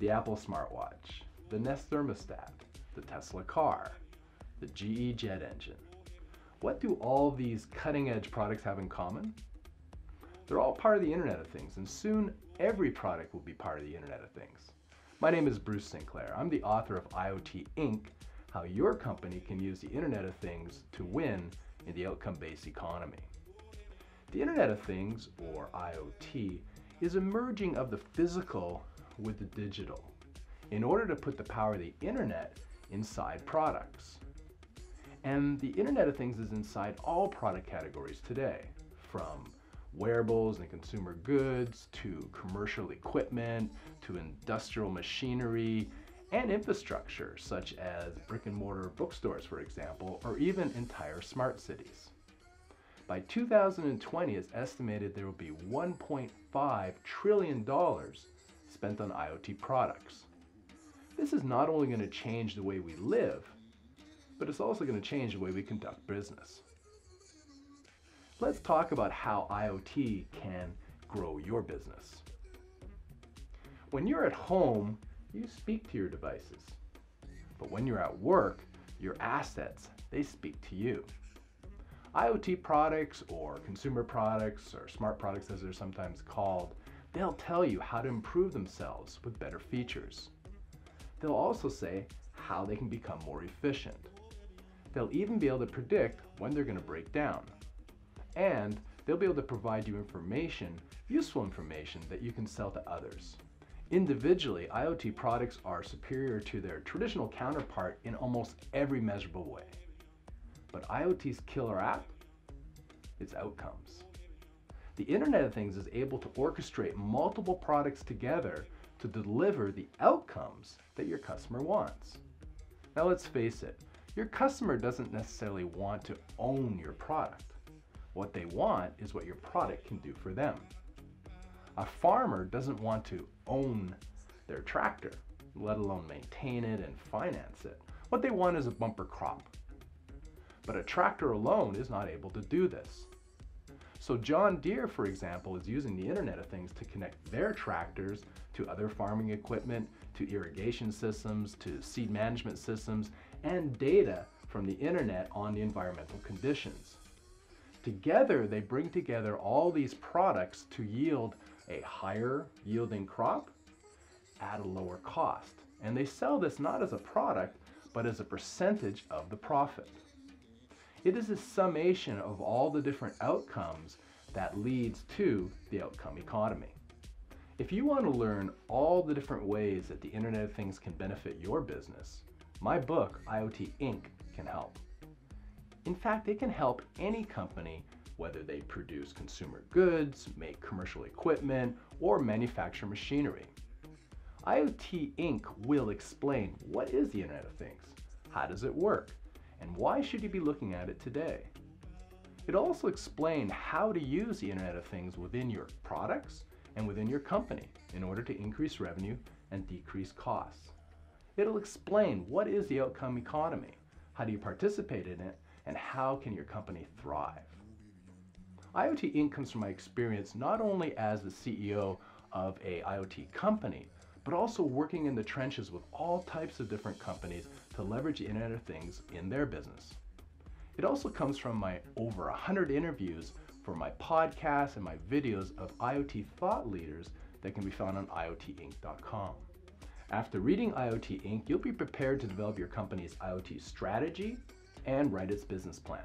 the Apple smartwatch, the Nest thermostat, the Tesla car, the GE jet engine. What do all these cutting edge products have in common? They're all part of the Internet of Things, and soon every product will be part of the Internet of Things. My name is Bruce Sinclair. I'm the author of IoT Inc., how your company can use the Internet of Things to win in the outcome-based economy. The Internet of Things, or IoT, is a merging of the physical with the digital in order to put the power of the Internet inside products. And the Internet of Things is inside all product categories today, from wearables and consumer goods to commercial equipment to industrial machinery and infrastructure such as brick and mortar bookstores, for example, or even entire smart cities. By 2020, it's estimated there will be $1.5 trillion spent on IoT products. This is not only going to change the way we live, but it's also going to change the way we conduct business. Let's talk about how IoT can grow your business. When you're at home, you speak to your devices. But when you're at work, your assets, they speak to you. IoT products or consumer products or smart products as they're sometimes called, they'll tell you how to improve themselves with better features. They'll also say how they can become more efficient. They'll even be able to predict when they're going to break down and they'll be able to provide you information, useful information that you can sell to others. Individually, IoT products are superior to their traditional counterpart in almost every measurable way. But IoT's killer app? Its outcomes. The Internet of Things is able to orchestrate multiple products together to deliver the outcomes that your customer wants. Now let's face it, your customer doesn't necessarily want to own your product. What they want is what your product can do for them. A farmer doesn't want to own their tractor, let alone maintain it and finance it. What they want is a bumper crop. But a tractor alone is not able to do this. So John Deere, for example, is using the Internet of Things to connect their tractors to other farming equipment, to irrigation systems, to seed management systems, and data from the Internet on the environmental conditions. Together, they bring together all these products to yield a higher yielding crop at a lower cost. And they sell this not as a product, but as a percentage of the profit. It is a summation of all the different outcomes that leads to the outcome economy. If you want to learn all the different ways that the Internet of Things can benefit your business, my book, IoT Inc., can help. In fact, it can help any company, whether they produce consumer goods, make commercial equipment, or manufacture machinery. IoT Inc. will explain what is the Internet of Things, how does it work, and why should you be looking at it today. It'll also explain how to use the Internet of Things within your products and within your company in order to increase revenue and decrease costs. It'll explain what is the outcome economy, how do you participate in it, and how can your company thrive? IoT Inc. comes from my experience not only as the CEO of a IoT company, but also working in the trenches with all types of different companies to leverage the Internet of Things in their business. It also comes from my over 100 interviews for my podcast and my videos of IoT thought leaders that can be found on IoTinc.com. After reading IoT Inc., you'll be prepared to develop your company's IoT strategy, and write its business plan.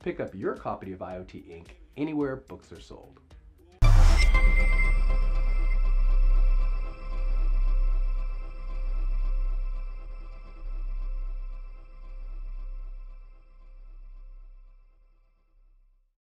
Pick up your copy of IoT Inc. anywhere books are sold.